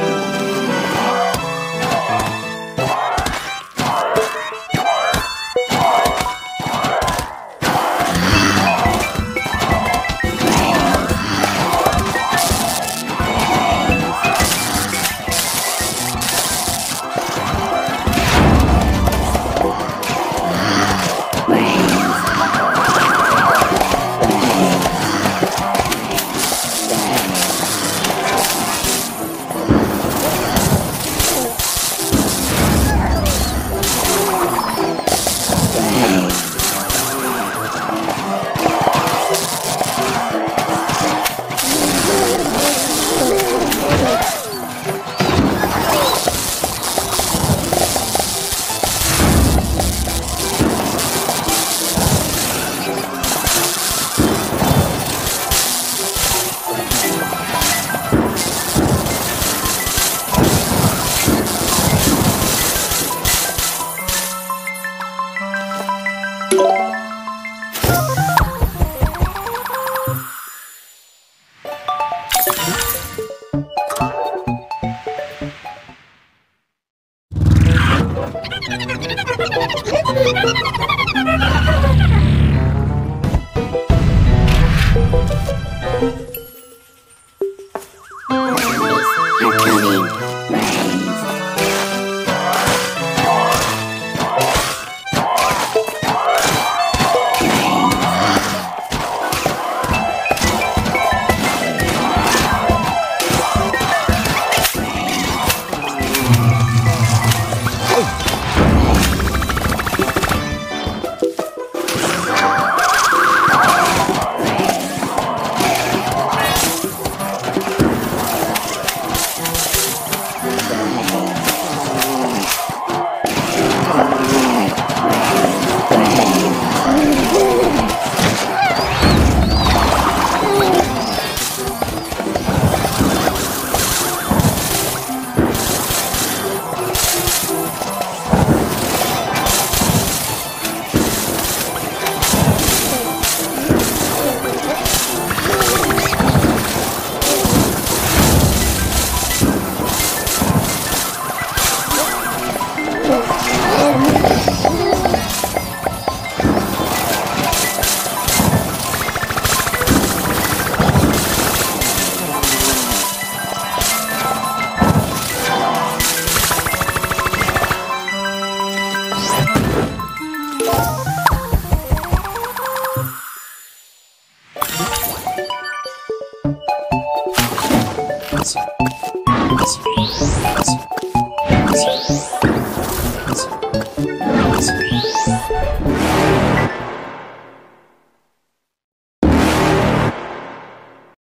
Bye. Coming. Yes.